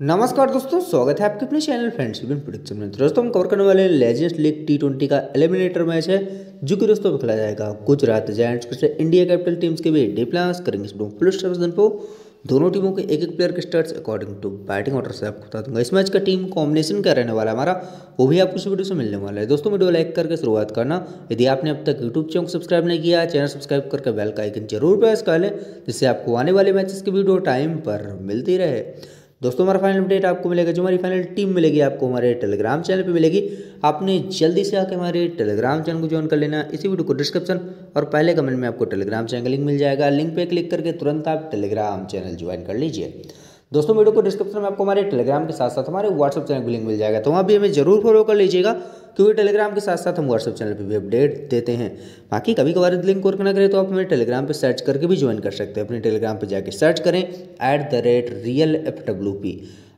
नमस्कार दोस्तों, स्वागत है आपके अपने चैनल फ्रेंड्स इवेंट प्रोडिक्शन में दोस्तों, हम कवर करने वाले हैं लेजेंड्स लीग टी ट्वेंटी का एलिमिनेटर मैच है, जो कि दोस्तों में खेला जाएगा। Gujarat giants India capital teams के भी डी प्लास करेंगे पुलिस को। दोनों टीमों के एक एक प्लेयर के stats according to batting order से आपको बता दूँगा। इस मैच का टीम कॉम्बिनेशन क्या रहने वाला है हमारा, वो भी आपको इस वीडियो से मिलने वाला है। दोस्तों, वीडियो लाइक करके शुरुआत करना। यदि आपने अब तक यूट्यूब चैनल को सब्सक्राइब नहीं किया चैनल सब्सक्राइब करके बेल का आइकन ज़रूर प्रेस कर लें, जिससे आपको आने वाले मैचेस की वीडियो टाइम पर मिलती रहे। दोस्तों, हमारा फाइनल अपडेट आपको मिलेगा, जो हमारी फाइनल टीम मिलेगी, आपको हमारे टेलीग्राम चैनल पे मिलेगी। आपने जल्दी से आके हमारे टेलीग्राम चैनल को ज्वाइन कर लेना। इसी वीडियो को डिस्क्रिप्शन और पहले कमेंट में आपको टेलीग्राम चैनल का लिंक मिल जाएगा। लिंक पे क्लिक करके तुरंत आप टेलीग्राम चैनल ज्वाइन कर लीजिए। दोस्तों, वीडियो को डिस्क्रिप्शन में आपको हमारे टेलीग्राम के साथ साथ हमारे व्हाट्सअप चैनल का लिंक मिल जाएगा। तो वहाँ भी हमें ज़रूर फॉलो कर लीजिएगा, क्योंकि टेलीग्राम के साथ साथ हम व्हाट्सअप चैनल पर भी अपडेट देते हैं। बाकी कभी कभार लिंक वर्क ना करें तो आप हमें टेलीग्राम पर सर्च करके भी ज्वाइन कर सकते हैं। अपने टेलीग्राम पर जाकर सर्च करें at the rate real F W P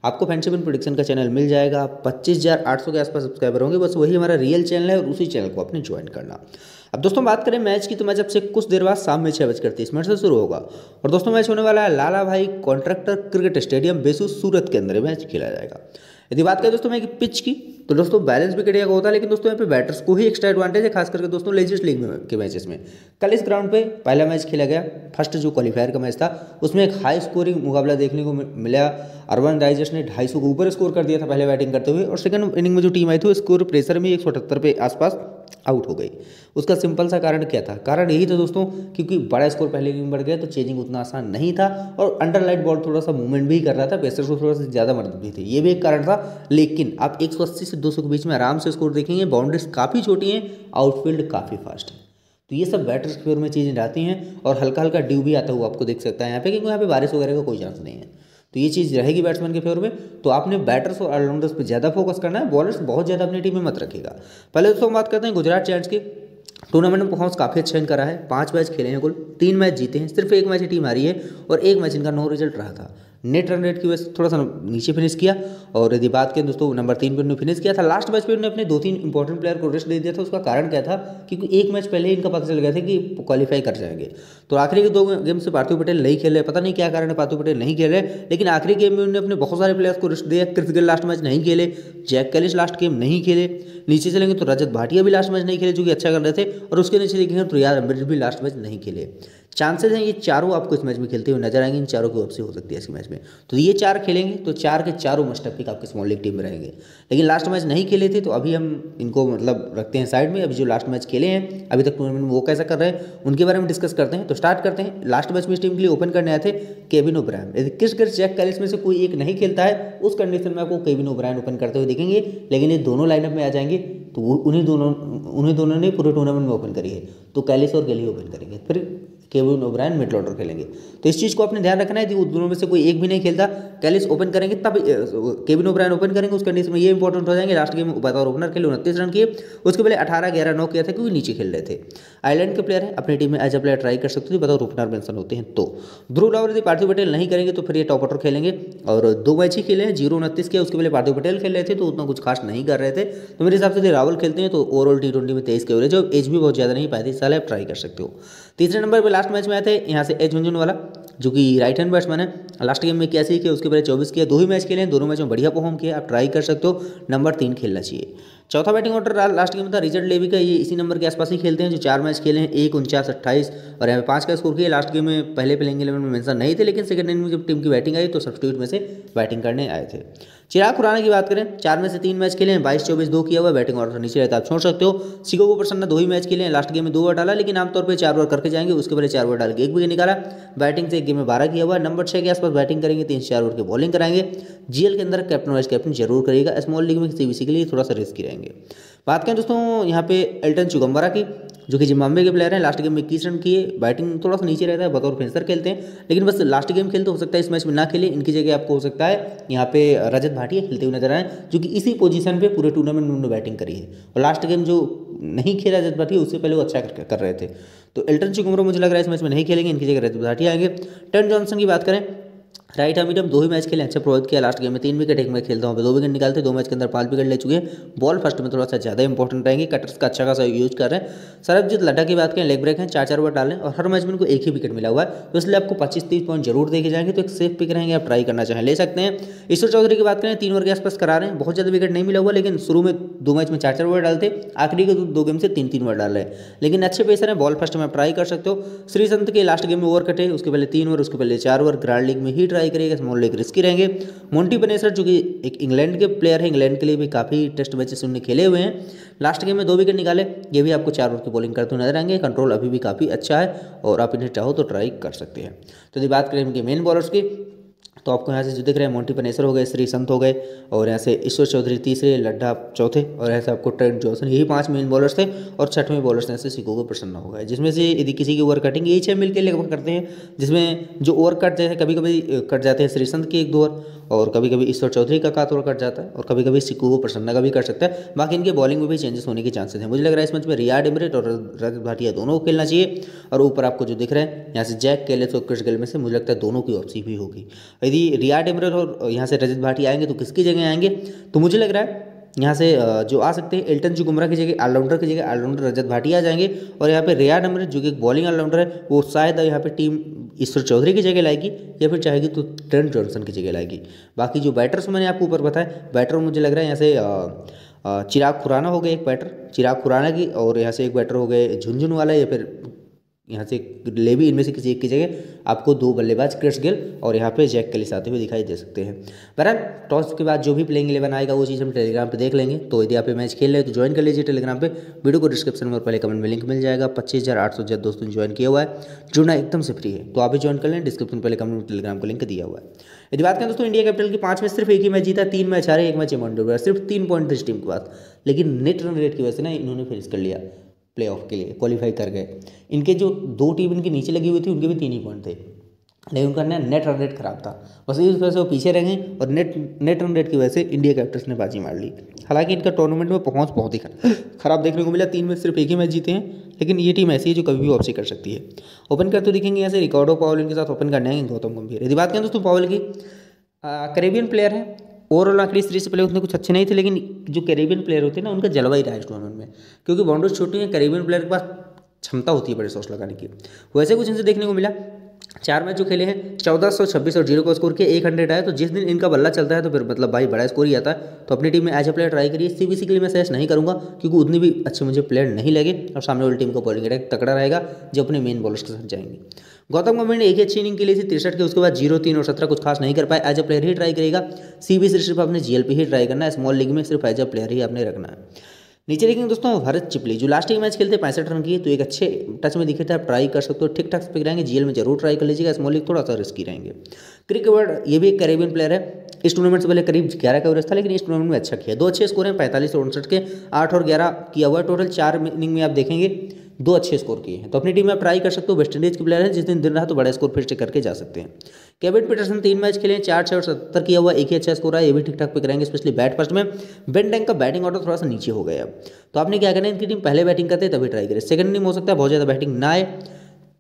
आपको फैंसी बिन प्रोडिक्शन का चैनल मिल जाएगा। पच्चीस हज़ार आठ सौ के आसपास सब्सक्राइबर होंगे, बस वही हमारा रियल चैनल है और उसी चैनल को आपने ज्वाइन करना। अब दोस्तों, बात करें मैच की तो मैच अब से कुछ देर बाद शाम में छः बजकर तीस मिनट से शुरू होगा। और दोस्तों, मैच होने वाला है Lalabhai contractor cricket stadium Vesu Surat के अंदर मैच खेला जाएगा। यदि बात करें दोस्तों मैं पिच की तो दोस्तों बैलेंस विकेट का होता है लेकिन दोस्तों, यहाँ पे बैटर्स को ही एक्स्ट्रा एडवांटेज है खास करके दोस्तों लेजिस्ट लीग में, के मैचेस में। कल इस ग्राउंड पे पहला मैच खेला गया फ़र्स्ट जो क्वालिफायर का मैच था, उसमें एक हाई स्कोरिंग मुकाबला देखने को मिला। अर्बन राइजर्स ने ढाई के ऊपर स्कोर कर दिया था पहले बैटिंग करते हुए, और सेकंड इनिंग में जो टीम आई थी स्कोर प्रेशर में एक सौ अठहत्तर पे आसपास आउट हो गई। उसका सिंपल सा कारण क्या था? कारण यही था दोस्तों, क्योंकि बड़ा स्कोर पहले गेम बढ़ गया तो चेंजिंग उतना आसान नहीं था, और अंडर लाइट बॉल थोड़ा सा मूवमेंट भी कर रहा था पेसर को थोड़ा सा ज़्यादा मदद भी थी। ये भी एक कारण था, लेकिन आप 180 से 200 के बीच में आराम से स्कोर देखेंगे। बाउंड्रीज काफ़ी छोटी हैं आउटफील्ड काफ़ी फास्ट है। तो ये सब बैटर्स के फेवर में चीज़ें जाती हैं और हल्का हल्का ड्यू भी आता हुआ आपको देख सकता है यहाँ पे, क्योंकि यहाँ पे बारिश वगैरह का कोई चांस नहीं है। तो ये चीज़ रहेगी बैट्समैन के फेवर में। तो आपने बैटर्स और ऑलराउंडर्स पर ज़्यादा फोकस करना है। बॉलर्स बहुत ज़्यादा अपनी टीम में मत रखेगा। पहले दोस्तों हम बात करते हैं गुजरात जायंट्स की। टूर्नामेंट में परफॉर्मेंस काफ़ी अच्छा इनका रहा है। पाँच मैच खेले हैं कुल। तीन मैच जीते हैं। सिर्फ़ एक मैच टीम हारी है और एक मैच इनका नो रिज़ल्ट रहा था। नेट रन रेट की वजह से थोड़ा सा नीचे फिनिश किया और यदि बात करें दोस्तों नंबर तीन पर उन्होंने फिनिश किया था। लास्ट मैच पे उन्होंने अपने दो तीन इंपॉर्टेंट प्लेयर को रेस्ट दे दिया था। उसका कारण क्या था क्योंकि एक मैच पहले ही इनका पता चल गया था कि क्वालिफाई कर जाएँगे। तो आखिरी के दो गेम से पार्थिव पटेल नहीं खेले पता नहीं क्या कारण है पार्थिव पटेल नहीं खेले लेकिन आखिरी गेम में उन्होंने अपने बहुत सारे प्लेयर्स को रेस्ट दिया। क्रिस गिल लास्ट मैच नहीं खेले। जैक कैलिस लास्ट गेम नहीं खेले। नीचे चलेंगे तो रजत भाटिया भी लास्ट मैच नहीं खेले, जो कि अच्छा कर रहे थे। और उसके नीचे देखेंगे तो रियाज अम्बेड भी लास्ट मैच नहीं खेले। चांसेस हैं ये चारों आपको इस मैच में खेलते हुए नज़र आएँगे, इन चारों की वापसी हो सकती है इस मैच में। तो ये चार खेलेंगे तो चार के चारों मस्ट पिक आपके स्मॉल लीग टीम में रहेंगे। लेकिन लास्ट मैच नहीं खेले थे तो अभी हम इनको मतलब रखते हैं साइड में। अभी जो लास्ट मैच खेले हैं, अभी तक टूर्नामेंट में वो कैसा कर रहे हैं, उनके बारे में डिस्कस करते हैं। तो स्टार्ट करते हैं। लास्ट मैच में इस टीम के लिए ओपन करने आए थे केविन ओब्रायन यदि किस किस चेक कैलिस में से कोई एक नहीं खेलता है, उस कंडीशन में आपको केविन ओब्रायन ओपन करते हुए देखेंगे। लेकिन ये दोनों लाइनअप में आ जाएँगे तो उन्हीं दोनों उन्हीं दोनों ने पूरे टूर्नामेंट में ओपन करी है। तो कैलिस और गेली ओपन करेंगे। फिर केविन ओब्रायन मिडल ऑर्डर खेलेंगे। तो इस चीज़ को आपने ध्यान रखना है कि दोनों में से कोई एक भी नहीं खेलता, कैलिस ओपन करेंगे, तब केविन ओब्रायन ओपन करेंगे उस कंडीशन में ये इंपॉर्टेंट हो जाएँगे लास्ट गेम बतौर ओपनर खेले, उनतीस रन किए, उसके पहले अठारह, ग्यारह, नौ किया था क्योंकि नीचे खेल रहे थे। आयरलैंड के प्लेयर हैं, अपनी टीम में एज अ प्लेयर ट्राई कर सकते थे बतौर ओपनर मेंशन होते हैं तो। ध्रुव रावल यदि पार्थिव पटेल नहीं करेंगे तो फिर ये टॉप ऑर्डर खेलेंगे। और दो मैच ही खेले हैं, ज़ीरो उनतीस के उसके पहले पार्थिव पटेल खेल रहे थे तो उतना कुछ खास नहीं कर रहे थे। तो मेरे हिसाब से यदि रावल खेलते हैं तो ओवरऑल टी ट्वेंटी में तेईस के एवरेज और एज भी बहुत ज़्यादा नहीं पाए साल आप ट्राई कर सकते हो। तीसरे नंबर पर लास्ट मैच में आए थे, यहाँ से एच झुंझुन वाला, जो कि राइट हैंड बैट्समैन है। लास्ट गेम में कैसे किया उसके पहले चौबीस किया, दो ही मैच खेले, दोनों मैच में बढ़िया परफॉर्म किया, आप ट्राई कर सकते हो। नंबर तीन खेलना चाहिए। चौथा बैटिंग ऑर्डर लास्ट गेम था रिज़ल्ट लेवी का, ये इसी नंबर के आसपास ही खेलते हैं, जो चार मैच खेले हैं, एक, उनचास, अट्ठाईस, और यहाँ पे पाँच का स्कोर किया। लास्ट गेम में पहले प्लेइंग इलेवन में मेंशन नहीं थे, लेकिन सेकंड इनिंग में जब टीम की बैटिंग आई तो सब्सिट्यूट में से बैटिंग करने आए थे। चिराग खुराना की बात करें, चार में से तीन मैच खेले हैं, बाईस, चौबीस, दो किया हुआ बैटिंग ऑर्डर नीचे रहता है। आप छोड़ सकते हो। सिको को प्रसन्न, दो ही मैच खेले हैं लास्ट गेम में दो ओवर डाला, लेकिन आमतौर पर चार बार करके जाएँगे, उसके पहले चार ओवर डाल के एक विकेट निकाला। बैटिंग से एक गेम में बारह किया हुआ नंबर छः के आसपास बैटिंग करेंगे, तीन चार ओवर की बॉलिंग कराएँगे। जीएल के अंदर कैप्टन वाइस कैप्टन ज़रूर करेगा स्मॉल लीग में सीबीसी के लिए थोड़ा सा रिस्क रहेंगे। बात करें दोस्तों, यहाँ पे एल्टन चुगम्बरा की। जो कि जिम्बाब्वे के प्लेयर हैं लास्ट गेम में इक्कीस रन किए बैटिंग थोड़ा सा नीचे रहता है बतौर फेंसर खेलते हैं लेकिन बस लास्ट गेम खेलते हो सकता है इस मैच में ना खेले इनकी जगह आपको हो सकता है यहाँ पे रजत भाटिया खेलते हुए नज़र आए जो कि इसी पोजीशन पे पूरे टूर्नामेंट में उन्होंने बैटिंग करी है। और लास्ट गेम जो नहीं खेला रजत भाटिया उससे पहले वो अच्छा कर, कर रहे थे। तो एल्टन चुकमरो मुझे लग रहा है इस मैच में नहीं खेलेंगे इनकी जगह रजत भाटिया आएँगे। टर्न जॉनसन की बात करें राइट हम मीडियम दो ही मैच खेले अच्छा प्रोवाइड किया। लास्ट गेम में तीन विकेट एक मैच खेलता हूँ। दो विकेट निकालते, दो मैच के अंदर पाँच विकेट ले चुके हैं। बॉल फ़र्स्ट में थोड़ा सा ज़्यादा इंपॉर्टेंट रहेंगे। कटर्स का अच्छा खासा यूज़ कर रहे हैं। सरबजीत लड्डा की बात करें लेग ब्रेक है चार चार ओवर डालें और हर मैच में इनको एक ही विकेट मिला हुआ है। तो इसलिए आपको पच्चीस तीस पॉइंट ज़रूर देखे जाएँगे। तो एक सेफ़ पिक रहेंगे, आप ट्राई करना चाहें, ले सकते हैं। ईश्वर चौधरी की बात करें, तीन ओवर के आसपास करा रहे हैं। बहुत ज़्यादा विकेट नहीं मिला हुआ, लेकिन शुरू में दो मैच में चार चार ओवर डालते। आखिरी के दो गेम से तीन तीन ओवर डाल रहे हैं। लेकिन अच्छे पेसर हैं बॉल फ़र्स्ट में आप ट्राई कर सकते हो। श्री संत के लास्ट गेम में ओवर कटे, उसके पहले तीन ओवर उसके पहले चार ओवर ग्रांड लीग में ही करेगा स्मॉल लेग रिस्की रहेंगे। मोन्टी बनेसर जो कि एक इंग्लैंड के प्लेयर है इंग्लैंड के लिए भी काफ़ी टेस्ट मैचेस उन्होंने खेले हुए हैं। लास्ट गेम में दो विकेट निकाले, ये भी आपको चार ओवर की बॉलिंग करते हुए नज़र आएँगे। कंट्रोल अभी भी काफ़ी अच्छा है, और आप इन्हें चाहो तो ट्राई कर सकते हैं। तो यदि बात करें इनके मेन बॉलर्स की। तो आपको यहाँ से जो दिख रहे हैं मोन्टी पनेसर हो गए, श्री संत हो गए और यहाँ से ईश्वर चौधरी तीसरे, लड्डा चौथे और यहाँ से आपको ट्रेंड जॉनसन यही पाँच मेन बॉलर्स थे और छठवें बॉलर्स ऐसे सिको को प्रसन्न हो गए। जिसमें से यदि किसी की ओवर कटिंग यही छः मिल के लगभग करते हैं, जिसमें जो ओवर कट हैं कभी कभी कट जाते हैं श्रीसंत के एक दो ओवर और कभी कभी ईश्वर चौधरी का का थोड़ा कट जाता है और कभी कभी सिक्कू को प्रसन्ना का भी कर सकता है। बाकी इनके बॉलिंग में भी चेंजेस होने के चांसेस हैं। मुझे लग रहा है इस मैच में रिया डिमरेट और रजत भाटिया दोनों को खेलना चाहिए और ऊपर आपको जो दिख रहे हैं, यहाँ से जैक केले तो क्रिश गेल में से मुझे लगता है दोनों की ऑप्सी भी होगी। यदि रिया डिमरेट और यहाँ से रजत भाटी आएँगे तो किसकी जगह आएँगे? तो मुझे लग रहा है यहाँ से जो आ सकते हैं, एल्टन जो गुमरा की जगह, ऑलराउंडर की जगह, ऑलराउंडर रजत भाटी आ जाएँगे। और यहाँ पे रिया नंबर जो कि एक बॉलिंग ऑलराउंडर है, वो शायद यहाँ पे टीम ईश्वर चौधरी की जगह लाएगी, या फिर चाहेगी तो ट्रेंट जॉनसन की जगह लाएगी। बाकी जो बैटर्स मैंने आपको ऊपर बताया बैटर मुझे लग रहा है यहाँ से चिराग खुराना हो गए एक बैटर चिराग खुराना की, और यहाँ से एक बैटर हो गए झुंझुन वाला या फिर यहाँ से ले भी इनमें से किसी एक की जगह आपको दो बल्लेबाज क्रिस गिल और यहाँ पे जैक केलिस आते हुए दिखाई दे सकते हैं। बहरहाल, टॉस के बाद जो भी प्लेइंग इलेवन आएगा वो चीज़ हम टेलीग्राम पे देख लेंगे। तो यदि आप मैच खेल रहे हैं तो ज्वाइन कर लीजिए टेलीग्राम पे। वीडियो को डिस्क्रिप्शन में और पहले कमेंट में लिंक मिल जाएगा। पच्चीस हज़ार आठ सौ दोस्तों ने ज्वाइन किया हुआ है। जुड़ना एकदम से फ्री है। तो आप भी ज्वाइन कर लें। डिस्क्रिप्शन पहले कमेंट टेलीग्राम को लिंक दिया हुआ है। यदि बात करें दोस्तों इंडिया कैपिटल की, पाँच में सिर्फ़ एक ही मैच जीता, तीन मैच आ हारे, एक मैच एमंडो सिर्फ़ तीन पॉइंट थे टीम के पास लेकिन नेट रन रेट की वजह से ना इन्होंने फिनिश कर लिया। प्ले ऑफ़ के लिए क्वालिफाई कर गए। इनके जो दो टीम इनके नीचे लगी हुई थी, उनके भी तीन ही पॉइंट थे। लेकिन उनका नेट रन रेट खराब था। बस इस वजह से वो पीछे रह गए और नेट नेट रन रेट की वजह से इंडिया कैपिटल्स ने बाजी मार ली। हालाँकि इनका टूर्नामेंट में पहुँच बहुत ही खराब देखने को मिला। तीन में सिर्फ़ एक ही मैच जीते हैं, लेकिन ये टीम ऐसी है जो कभी भी वापसी कर सकती है। ओपन करते देखेंगे ऐसे रिकॉर्डो पावल इनके साथ ओपन करने आएँगे, गौतम गंभीर। यदि बात करें दोस्तों पावल की करेबियन प्लेयर है। ओवरऑल आखिरी सीरीज़ से पहले उतने कुछ अच्छे नहीं थे, लेकिन जो कैरेबियन प्लेयर होते हैं ना, उनका जलवा ही रहा है इस टूर्नामेंट में। क्योंकि बाउंड्रीज छोटी है कैरेबियन प्लेयर के पास क्षमता होती है बड़े सॉस लगाने की। वैसे कुछ इनसे देखने को मिला, चार मैच जो खेले हैं, चौदह सौ छब्बीस और ज़ीरो का स्कोर किया, एक हंड्रेड आया तो जिस दिन इनका बल्ला चलता है तो फिर मतलब भाई बड़ा स्कोर ही आता है। तो अपनी टीम में एज ए प्लेयर ट्राई करिए सी सीबीसी के लिए मैं सजेस्ट नहीं करूँगा, क्योंकि उतनी भी अच्छे मुझे प्लेयर नहीं लगे, और सामने वाली टीम का बॉलिंग अटैक तकड़ा रहेगा, जो अपने मेन बॉलर्स के साथ जाएँगे। गौतम गंभीर ने एक ही अच्छी इनिंग के लिए थी तिरसठ के, उसके बाद ज़ीरो, तीन और सत्रह कुछ खास नहीं कर पाए। एज अ प्लेयर ही ट्राई करेगा। सी बी सिर्फ़ अपने जीएलपी ही ट्राई करना है। स्मॉल लीग में सिर्फ़ एज अ प्लेयर ही आपने रखना है। नीचे देखेंगे दोस्तों, भरत चिपली। जो लास्ट एक मैच खेलते पैंसठ रन की तो एक अच्छे टच में दिखे थे आप ट्राई कर सकते हो। ठीक ठाक पिक रहेंगे जीएल में ज़रूर ट्राई कर लीजिएगा। स्मॉल लीग थोड़ा सा रिस्की रहेंगे। क्रिकेट ये भी एक कैरेबियन प्लेयर है। इस टूर्नामेंट से पहले करीब ग्यारह का एवरेज था, लेकिन इस टूर्नामेंट में अच्छा किया। दो अच्छे स्कोर हैं, पैंतालीस और उनसठ के, आठ और ग्यारह किया हुआ टोटल चार इनिंग में आप देखेंगे। दो अच्छे स्कोर किए हैं। तो अपनी टीम में आप ट्राई कर सकते हो। वेस्ट इंडीज के प्लेयर हैं, जिस दिन दिन रहा तो बड़ा स्कोर फिर से करके जा सकते हैं। केविन पीटरसन तीन मैच खेले चार छः और सत्तर किया हुआ, एक ही अच्छा स्कोर है ये भी ठीक ठाक पे करेंगे स्पेशली बैट फ़र्स्ट में। बेन टैंक का बैटिंग ऑर्डर थोड़ा सा नीचे हो गया तो आपने क्या करना है, इनकी टीम पहले बैटिंग करते तभी ट्राई करें। सेकंड इनिंग हो सकता है, बहुत ज़्यादा बैटिंग ना आए।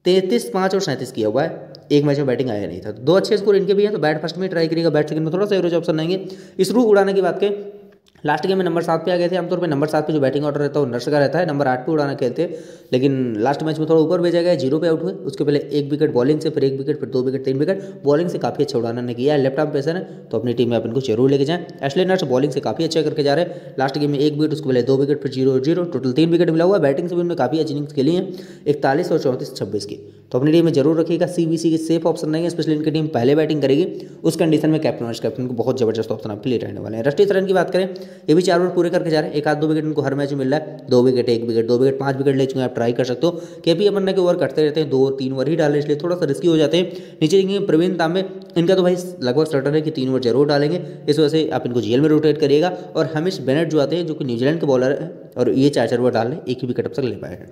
तैंतीस, पाँच और सैंतीस किया हुआ है। एक मैच में बैटिंग आया नहीं था। दो अच्छे स्कोर इनके भी हैं तो बैट फ़र्स्ट में ट्राई करिएगा। बैट सेकंड में थोड़ा सा एवरेज ऑप्शन आएँगे। इस रू उड़ाने की बात करें लास्ट गेम में नंबर सात पे आ गए थे आमतौर पे नंबर सात पे जो बैटिंग ऑर्डर रहता है, वो नर्स का रहता है नंबर आठ पे उड़ाना खेलते। लेकिन लास्ट मैच में थोड़ा ऊपर भेजा गया ज़ीरो पे आउट हुए। उसके पहले एक विकेट बॉलिंग से, फिर एक विकेट फिर दो विकेट तीन विकेट बॉलिंग से काफ़ी अच्छा उड़ाना ने किया। है लेफ़्ट आर्म पेसर है तो अपनी टीम में अपन को ज़रूर लेके जाएँ। एशले नर्स बॉलिंग से काफ़ी अच्छा करके जा रहे हैं। लास्ट गेम में एक विकेट उसके पहले दो विकेट फिर ज़ीरो ज़ीरो टोटल तीन विकेट मिला हुआ बैटिंग से भी उन्होंने काफ़ी अच्छी इनिंग्स खेली हैं। इकतालीस और चौंतीस, छब्बीस की। तो अपनी टीम में ज़रूर रखिएगा। सीबीसी की सेफ़ ऑप्शन है स्पेशली इनकी टीम पहले बैटिंग करेगी। उस कंडीशन में कैप्टन कैप्टन को बहुत ज़बरदस्त ऑप्शन आपके लिए रहने वाले हैं। रस्टी रन की बात करें ये भी चार ओवर पूरे करके जा रहे हैं। एक आध दो विकेट इनको हर मैच में मिल रहा है। दो विकेट, एक विकेट, दो विकेट, पाँच विकेट ले चुके हैं। आप ट्राई कर सकते हो। के पी अपन के ओवर करते रहते हैं। दो तीन ओवर ही डाले इसलिए थोड़ा सा रिस्की हो जाते हैं। नीचे देखेंगे प्रवीण तांबे। इनका तो भाई लगभग सर्टन है कि तीन ओवर ज़रूर डालेंगे। इस वजह से आप इनको जेल में रोटेट करिएगा। और हमेश बेनेट जो आते हैं, जो कि न्यूजीलैंड के बॉलर है, और ये चार चार ओवर डाल रहे एक ही विकेट अब तक ले पाए हैं।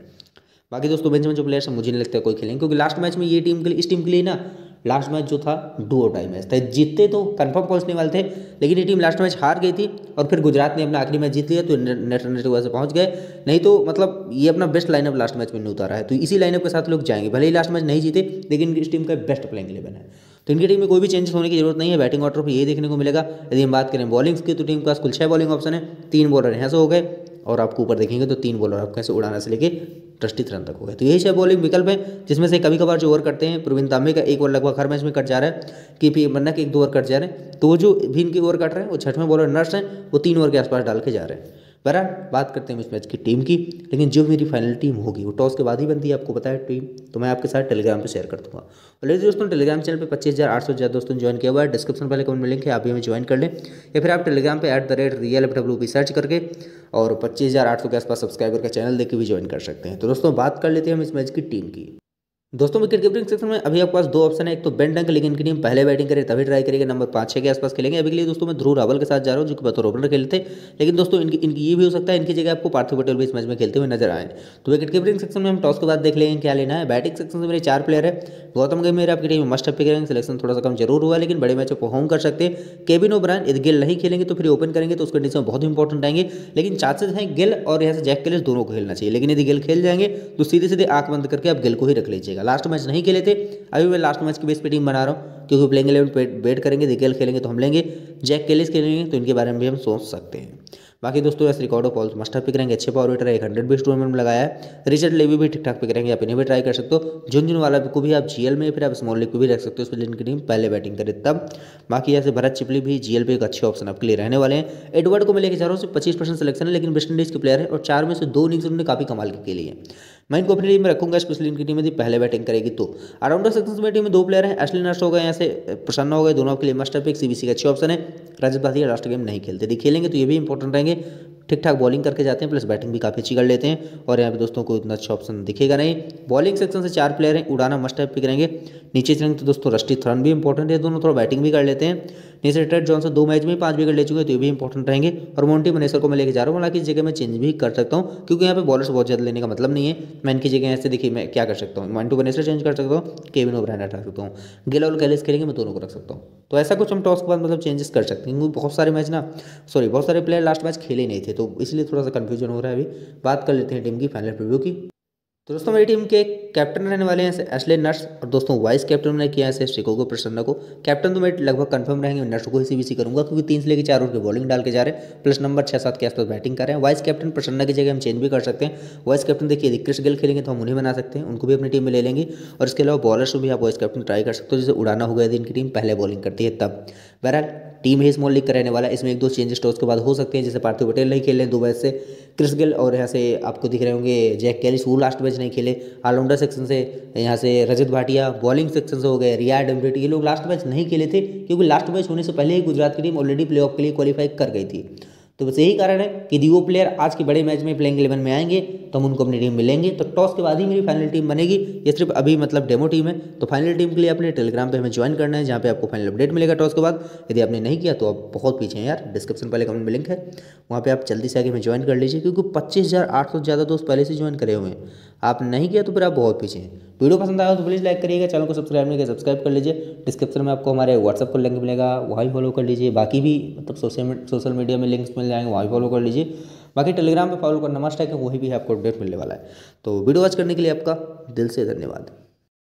बाकी दोस्तों, बेंच में जो प्लेयर्स हैं, मुझे नहीं लगता कोई खेलेंगे। क्योंकि लास्ट मैच में ये टीम के लिए, इस टीम के लिए ना लास्ट मैच जो था डू और टाई मैच था। जीतते तो कंफर्म पहुँचने वाले थे, लेकिन ये टीम लास्ट मैच हार गई थी और फिर गुजरात ने अपना आखिरी मैच जीत लिया तो नेट रन वजह से पहुँच गए। नहीं तो मतलब ये अपना बेस्ट लाइनअप लास्ट मैच में नहीं उतारा है। तो इसी लाइनअप के साथ लोग जाएँगे। भले ही लास्ट मैच नहीं जीते, लेकिन इस टीम का बेस्ट प्लेइंग इलेवन है। तो इनकी टीम में कोई भी चेंजेस होने की ज़रूरत नहीं है। बैटिंग ऑर्डर पर यही देखने को मिलेगा। यदि हम बात करें बॉलिंग्स की तो टीम के पास कुल छः बॉलिंग ऑप्शन है। तीन बॉलर यहाँ से हो गए और आपको ऊपर देखेंगे तो तीन बॉलर आप कैसे उड़ाना से लेके दृष्टि रन तक हो गए। तो यही छह बॉलिंग विकल्प हैं, जिसमें से कभी कभार जो ओवर करते हैं, प्रवीण तांबे का एक ओवर लगभग हर मैच में कट जा रहा है कि फिर मन्ना के एक दो ओवर कट जा रहे हैं। तो वो जो भी इनके ओवर कट रहे हैं, वो छठवें बॉलर नर्स हैं, वो तीन ओवर के आसपास डाल के जा रहे हैं। बहरहाल, बात करते हैं इस मैच की टीम की, लेकिन जो मेरी फाइनल टीम होगी, वो टॉस के बाद ही बनती है, आपको बताया टीम तो मैं आपके साथ टेलीग्राम पे शेयर कर दूँगा। और लेकिन दोस्तों टेलीग्राम चैनल पे पच्चीस हज़ार आठ सौ ज़्यादा दोस्तों ज्वाइन किया हुआ है डिस्क्रिप्शन पहले कमेंट में लिंक है, आप भी हमें ज्वाइन कर लें। या फिर आप टेलीग्राम पर at the rate real F W search करके, और पच्चीस हज़ार आठ सौ के आसपास सब्सक्राइबर का चैनल देख के भी ज्वाइन कर सकते हैं। तो दोस्तों, बात कर लेते हैं हम इस मैच की टीम की। दोस्तों, विकेट कीपिंग सेक्शन में अभी आपके पास दो ऑप्शन है। एक तो बेन डंक, लेकिन इनकी टीम पहले बैटिंग करे, तभी ट्राई करेगी। नंबर पाँच छः के आसपास खेलेंगे। अभी के लिए दोस्तों, मैं ध्रुव रावल के साथ जा रहा हूँ, जो कि बतौर ओपनर खेलते लेकिन दोस्तों, इनकी इनकी ये भी हो सकता है, इनकी जगह आपको पार्थिव पटेल भी इस मैच में खेलते हुए नज़र आए। तो विकेट कीपिंग सेक्शन में हम टॉस के बाद देख लेंगे क्या लेना है। बैटिंग सेक्शन से मेरे चार प्लेयर है। गौतम गई मेरे आपकी टीम में मस्ट अप करेंगे। सिलेक्शन थोड़ा सा कम ज़रूर हुआ, लेकिन बड़े मैच परफॉर्म कर सकते हैं। केबिन ओब्रायन, यदि गिल नहीं खेलेंगे तो फिर ओपन करेंगे तो उस कंडीशन बहुत इंपॉर्टेंट आएँगे। लेकिन चांसेस हैं गिल और यहाँ से जैक के लिए दोनों को खेलना चाहिए। लेकिन यदि गिल खेल जाएँगे तो सीधे सीधे आँख बंद करके आप गिल को ही रख लीजिएगा। लास्ट मैच नहीं खेले थे, अभी मैं लास्ट मैच की बेस्ट टीम बना रहा हूँ, क्योंकि प्लेइंग इलेवन बेट करेंगे दिकेल खेलेंगे तो हम लेंगे। जैक केलिस खेलेंगे तो इनके बारे में भी हम सोच सकते हैं। बाकी दोस्तों, ऐसे record of alls must pick करेंगे। अच्छे पावर वेटर एक हंड्रेड बीस टूर्नामेंट में लगाया है। रिचर्ड लेवी भी ठीक ठाक पिक रहेंगे आप इन्हें भी ट्राई कर सकते हो। जुन वाला को भी आप जीएल में फिर आप स्मॉल लीग को भी रख सकते हो उसमें जिनकी टीम पहले बैटिंग करे तब। बाकी ऐसे भरत चिपली भी जीएल पे एक अच्छे ऑप्शन आपके लिए रहने वाले हैं। एडवर्ड को मैं लेके जा रहा हूँ पच्चीस परसेंट सिलेक्शन है, लेकिन वेस्ट इंडीज के प्लेयर है और चार में से दो इनिंग्स उन्होंने काफ़ी कमाल के लिए मैं इनको अपनी टीम में रखूँगा स्पेशली इनकी टीम यदि पहले बैटिंग करेगी तो। अराउंडर सेक्शन में टीम में दो प्लेयर हैं एशली नर्स हो गए, यहाँ से प्रसन्न हो गए, दोनों के लिए मस्ट पिक सीबीसी का अच्छे ऑप्शन है। रजत भाटिया लास्ट गेम नहीं खेलते। यदि खेलेंगे तो ये भी इंपॉर्टेंट रहेंगे। ठीक ठाक बॉलिंग करके जाते हैं प्लस बैटिंग भी काफ़ी अच्छी कर लेते हैं। और यहाँ पे दोस्तों को इतना अच्छा ऑप्शन दिखेगा नहीं। बॉलिंग सेक्शन से चार प्लेयर हैं, उड़ाना मस्ट है पिक रहेंगे नीचे चलेंगे तो दोस्तों रस्टी थ्रन भी इंपॉर्टेंट है, दोनों थोड़ा बैटिंग भी कर लेते हैं। नीचे टेड जॉनसन दो मैच में पाँच विकेट ले चुके हैं तो ये भी इंपॉर्टेंट रहेंगे। और मोन्टी मनेसर को मैं लेकर जा रहा हूँ, हालाँकि इस जगह मैं चेंज भी कर सकता हूँ, क्योंकि यहाँ पे बॉलर्स बहुत ज़्यादा लेने का मतलब नहीं है। मैं इनकी जगह ऐसे देखिए मैं क्या कर सकता हूँ। मंटू मनेसर चेंज कर सकता हूँ केविन ओब्रायन हटा सकता हूँ। गिल और कैलिस खेलेंगे, मैं दोनों को रख सकता हूँ। तो ऐसा कुछ हम टॉस के बाद मतलब चेंजेस कर सकते हैं। बहुत सारे मैच ना सॉरी बहुत सारे प्लेयर लास्ट मैच खेले नहीं थे तो इसलिए थोड़ा सा कन्फ्यूज़न हो रहा है अभी। बात कर लेते हैं टीम की फाइनल रिव्यू की। तो दोस्तों, मेरी टीम के कैप्टन रहने वाले हैं एसले नर्स और दोस्तों वाइस कैप्टन ने किया है को प्रसन्ना को। कैप्टन तो मैं लगभग कंफर्म रहेंगे नर्स को ही सी करूँगा, क्योंकि तीन से लेकर चार ओवर की बॉलिंग डाल के जा रहे हैं प्लस नंबर छः सात के आसपास बैटिंग कर रहे हैं। वाइस कैप्टन प्रसन्ना की जगह हम चेंज भी कर सकते हैं। वाइस कैप्टन देखिए यदि क्रिश गिल खेलेंगे तो हम उन्हें बना सकते हैं, उनको भी अपनी टीम में ले लेंगे। और इसके अलावा बॉलर्स भी आप वाइस कैप्टन ट्राई कर सकते हो, जैसे उड़ाना हो गया इनकी टीम पहले बॉलिंग करती है तब। बहरहाल टीम ही स्मॉल लीग का रहने वाला इसमें एक दो चेंजेस टॉस के बाद हो सकते हैं, जैसे पार्थिव पटेल नहीं खेले, दो बैच से क्रिस गिल और यहाँ से आपको दिख रहे होंगे जैक कैलिस वो लास्ट मैच नहीं खेले। ऑलराउंडर सेक्शन से यहाँ से रजत भाटिया बॉलिंग सेक्शन से हो गए रिया डम्ब्रेटी ये लोग लास्ट मैच नहीं खेले थे, क्योंकि लास्ट मैच होने से पहले ही गुजरात की टीम ऑलरेडी प्ले के लिए क्वालिफाई कर गई थी। तो बस यही कारण है कि यदि वो प्लेयर आज के बड़े मैच में प्लेइंग इलेवन में आएँगे तो हम उनको अपनी टीम मिलेंगे। लेंगे तो टॉस के बाद ही मेरी फाइनल टीम बनेगी। ये सिर्फ़ अभी मतलब डेमो टीम है। तो फाइनल टीम के लिए अपने टेलीग्राम पे हमें ज्वाइन करना है, जहाँ पे आपको फाइनल अपडेट मिलेगा टॉस के बाद। यदि आपने नहीं किया तो आप बहुत पीछे हैं यार। डिस्क्रिप्शन पहले कमेंट में लिंक है। वहाँ पर आप जल्दी से आगे हमें ज्वाइन कर लीजिए, क्योंकि पच्चीस सौ ज़्यादा दोस्त पहले से ज्वाइन करे हुए हैं। आप नहीं किया तो फिर आप बहुत पीछे हैं। वीडियो पसंद आया तो प्लीज़ लाइक करिएगा चैनल को सब्सक्राइब नहीं किया सब्सक्राइब कर लीजिए। डिस्क्रिप्शन में आपको हमारे व्हाट्सअप पर लिंक मिलेगा, वहाँ भी फॉलो कर लीजिए। बाकी भी मतलब सोशल सोशल मीडिया में लिंक्स मिल जाएँगे, वहाँ भी फॉलो कर लीजिए। बाकी टेलीग्राम पर फॉलो करना मस्ट है कि वही भी आपको अपडेट मिलने वाला है। तो वीडियो वॉच करने के लिए आपका दिल से धन्यवाद।